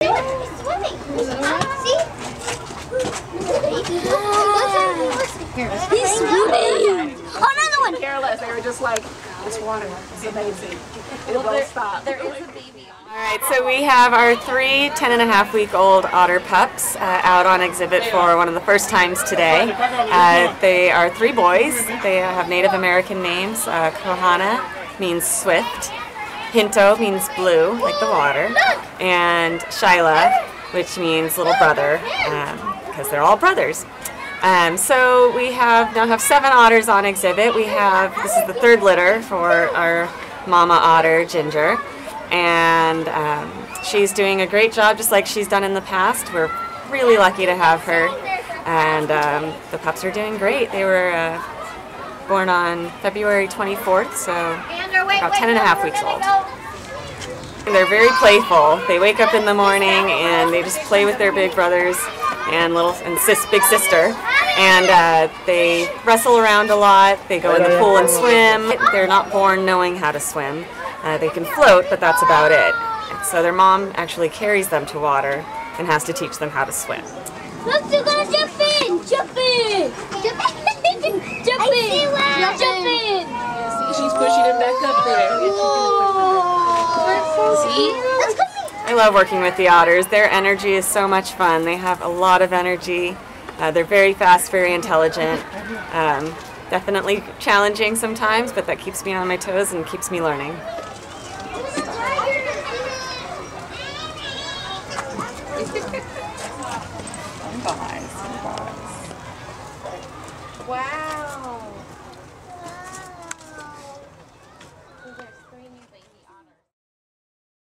Swimming. See? He's swimming. Oh, another one. careless. They were just like, it's water. It's amazing. It won't stop. There is a baby. All right, so we have our three 10 and a half week old otter pups uh, out on exhibit for one of the first times today. Uh, they are three boys. They have Native American names. Uh, Kohana means swift, Pinto means blue, like the water, and Shyla, which means little brother, because they're all brothers. Um, so we have now have seven otters on exhibit. We have this is the third litter for our mama otter Ginger, and um, she's doing a great job, just like she's done in the past. We're really lucky to have her, and um, the pups are doing great. They were uh, born on February 24th, so about 10 and a half weeks old. They're very playful. They wake up in the morning and they just play with their big brothers and little and sis, big sister, and uh, they wrestle around a lot. They go in the pool and swim. They're not born knowing how to swim. Uh, they can float, but that's about it. So their mom actually carries them to water and has to teach them how to swim. Look, they're gonna jump in! Jump in! Jump in! jump in! Jump in! She's pushing him back up there. See? Let's go. I love working with the otters. Their energy is so much fun. They have a lot of energy. Uh, they're very fast, very intelligent. Um, definitely challenging sometimes, but that keeps me on my toes and keeps me learning. Wow.